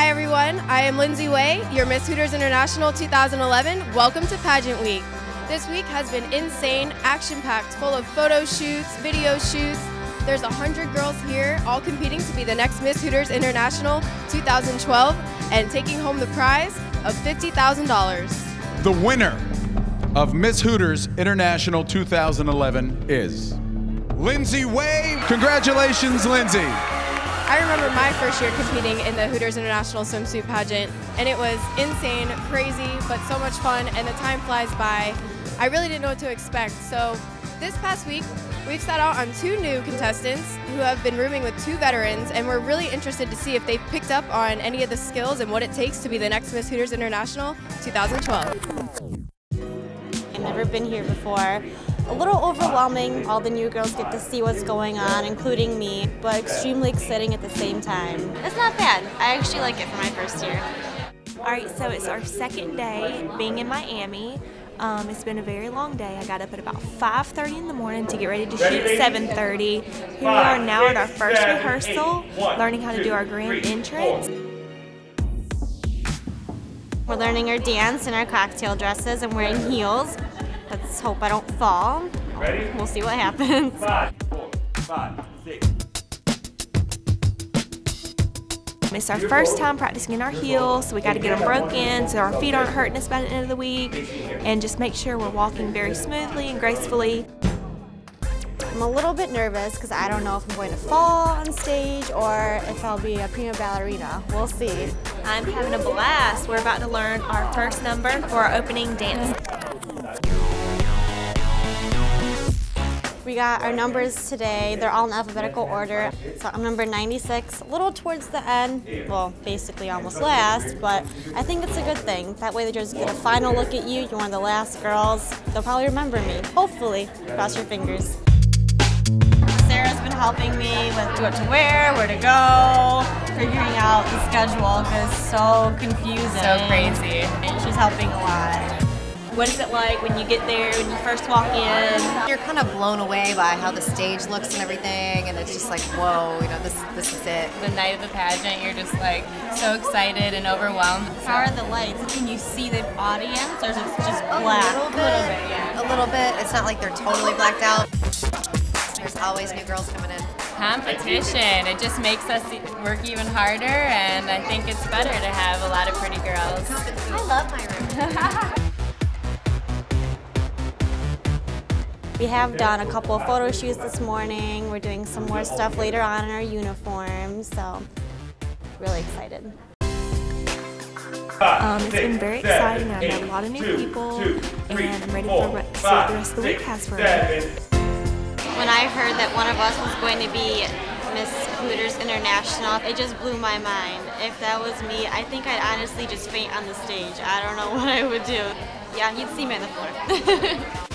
Hi everyone, I am Lindsay Way, your Miss Hooters International 2011. Welcome to Pageant Week. This week has been insane, action-packed, full of photo shoots, video shoots. There's 100 girls here, all competing to be the next Miss Hooters International 2012 and taking home the prize of $50,000. The winner of Miss Hooters International 2011 is Lindsay Way. Congratulations, Lindsay. I remember my first year competing in the Hooters International Swimsuit Pageant, and it was insane, crazy, but so much fun, and the time flies by. I really didn't know what to expect. So this past week, we've set out on two new contestants who have been rooming with two veterans, and we're really interested to see if they've picked up on any of the skills and what it takes to be the next Miss Hooters International 2012. I've never been here before. A little overwhelming. All the new girls get to see what's going on, including me, but extremely exciting at the same time. It's not bad. I actually like it for my first year. All right, so it's our second day being in Miami. Um, it's been a very long day. I got up at about 5.30 in the morning to get ready to shoot at 7.30. Here we are now at our first rehearsal, learning how to do our grand entrance. We're learning our dance in our cocktail dresses and wearing heels. Let's hope I don't fall. Ready? We'll see what happens. Five, four, five, six. It's our first time practicing in our heels, so we got to get them broken so our feet aren't hurting us by the end of the week, and just make sure we're walking very smoothly and gracefully. I'm a little bit nervous because I don't know if I'm going to fall on stage or if I'll be a prima ballerina. We'll see. I'm having a blast. We're about to learn our first number for our opening dance. We got our numbers today. They're all in alphabetical order. So I'm number 96, a little towards the end. Well, basically almost last, but I think it's a good thing. That way they just get a final look at you. You're one of the last girls. They'll probably remember me. Hopefully. Cross your fingers. Sarah's been helping me with what to wear, where to go, figuring out the schedule because it's so confusing. So crazy. And she's helping a lot. What is it like when you get there, when you first walk in? You're kind of blown away by how the stage looks and everything, and it's just like, whoa, you know, this this is it. The night of the pageant, you're just like so excited and overwhelmed. How are the lights? Can you see the audience or is it just black? A little bit, yeah. a little bit. It's not like they're totally blacked out. There's always new girls coming in. Competition, it just makes us work even harder, and I think it's better to have a lot of pretty girls. I love my room. We have done a couple of photo shoots this morning. We're doing some more stuff later on in our uniforms, so really excited. Um, it's been very exciting. I've met a lot of new people, and I'm ready for what, see what the rest of the week has for me. When I heard that one of us was going to be Miss Hooters International, it just blew my mind. If that was me, I think I'd honestly just faint on the stage. I don't know what I would do. Yeah, you'd see me on the floor.